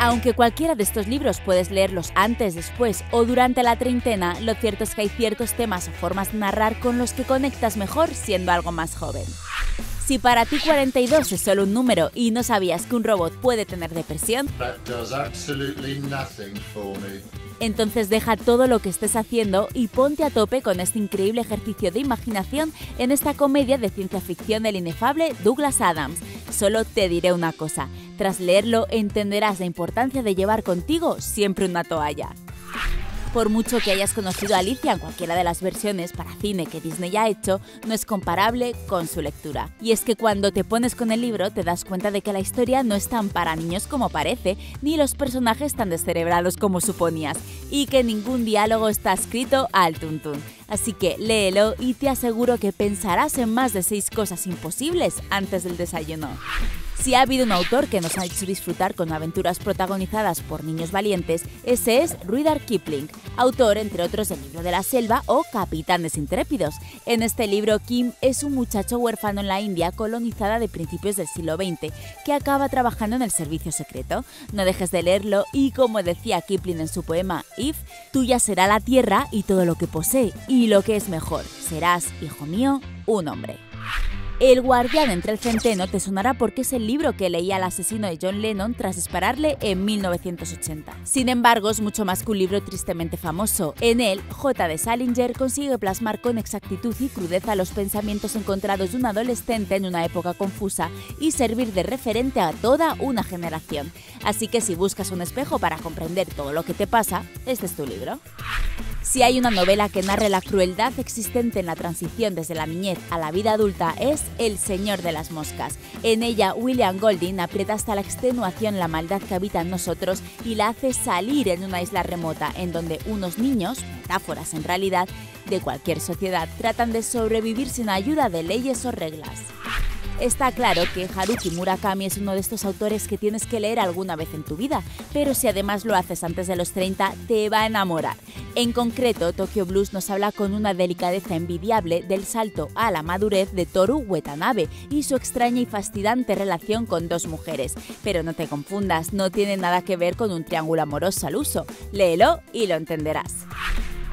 Aunque cualquiera de estos libros puedes leerlos antes, después o durante la treintena, lo cierto es que hay ciertos temas o formas de narrar con los que conectas mejor siendo algo más joven. Si para ti 42 es solo un número y no sabías que un robot puede tener depresión, entonces deja todo lo que estés haciendo y ponte a tope con este increíble ejercicio de imaginación en esta comedia de ciencia ficción del inefable Douglas Adams. Solo te diré una cosa, tras leerlo entenderás la importancia de llevar contigo siempre una toalla. Por mucho que hayas conocido a Alicia en cualquiera de las versiones para cine que Disney ha hecho, no es comparable con su lectura. Y es que cuando te pones con el libro te das cuenta de que la historia no es tan para niños como parece, ni los personajes tan descerebrados como suponías, y que ningún diálogo está escrito al tuntún. Así que léelo y te aseguro que pensarás en más de seis cosas imposibles antes del desayuno. Si ha habido un autor que nos ha hecho disfrutar con aventuras protagonizadas por niños valientes, ese es Rudyard Kipling, autor entre otros del libro de la selva o Capitanes Intrépidos. En este libro, Kim es un muchacho huérfano en la India colonizada de principios del siglo XX que acaba trabajando en el servicio secreto. No dejes de leerlo y como decía Kipling en su poema If, tuya será la tierra y todo lo que posee, y lo que es mejor, serás, hijo mío, un hombre. El guardián entre el centeno te sonará porque es el libro que leía el asesino de John Lennon tras dispararle en 1980. Sin embargo, es mucho más que un libro tristemente famoso. En él, J. de Salinger consigue plasmar con exactitud y crudeza los pensamientos encontrados de un adolescente en una época confusa y servir de referente a toda una generación. Así que si buscas un espejo para comprender todo lo que te pasa, este es tu libro. Si hay una novela que narre la crueldad existente en la transición desde la niñez a la vida adulta es El Señor de las Moscas. En ella, William Golding aprieta hasta la extenuación la maldad que habita en nosotros y la hace salir en una isla remota en donde unos niños, metáforas en realidad, de cualquier sociedad tratan de sobrevivir sin ayuda de leyes o reglas. Está claro que Haruki Murakami es uno de estos autores que tienes que leer alguna vez en tu vida, pero si además lo haces antes de los 30, te va a enamorar. En concreto, Tokyo Blues nos habla con una delicadeza envidiable del salto a la madurez de Toru Watanabe y su extraña y fascinante relación con dos mujeres. Pero no te confundas, no tiene nada que ver con un triángulo amoroso al uso. Léelo y lo entenderás.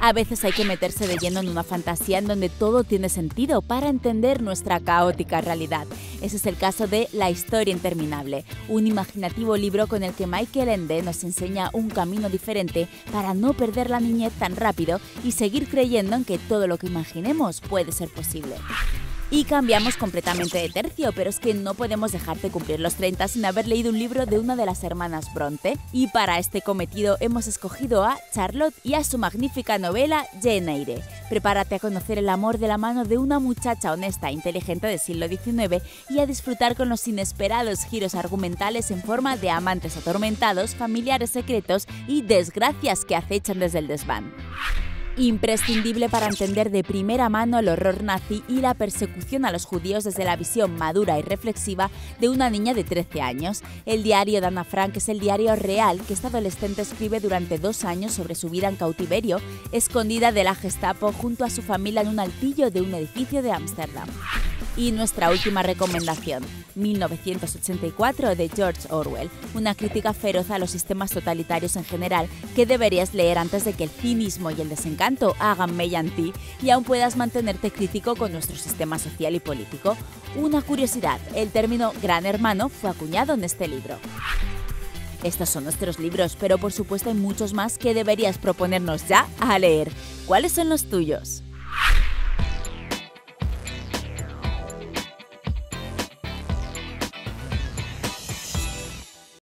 A veces hay que meterse de lleno en una fantasía en donde todo tiene sentido para entender nuestra caótica realidad. Ese es el caso de La historia interminable, un imaginativo libro con el que Michael Ende nos enseña un camino diferente para no perder la niñez tan rápido y seguir creyendo en que todo lo que imaginemos puede ser posible. Y cambiamos completamente de tercio, pero es que no podemos dejarte cumplir los 30 sin haber leído un libro de una de las hermanas Bronte. Y para este cometido hemos escogido a Charlotte y a su magnífica novela Jane Eyre. Prepárate a conocer el amor de la mano de una muchacha honesta e inteligente del siglo XIX y a disfrutar con los inesperados giros argumentales en forma de amantes atormentados, familiares secretos y desgracias que acechan desde el desván imprescindible para entender de primera mano el horror nazi y la persecución a los judíos desde la visión madura y reflexiva de una niña de 13 años. El diario de Frank es el diario real que esta adolescente escribe durante dos años sobre su vida en cautiverio, escondida de la Gestapo junto a su familia en un altillo de un edificio de Ámsterdam. Y nuestra última recomendación, 1984 de George Orwell, una crítica feroz a los sistemas totalitarios en general que deberías leer antes de que el cinismo y el desencanto hagan mella en ti y aún puedas mantenerte crítico con nuestro sistema social y político. Una curiosidad, el término gran hermano fue acuñado en este libro. Estos son nuestros libros, pero por supuesto hay muchos más que deberías proponernos ya a leer. ¿Cuáles son los tuyos?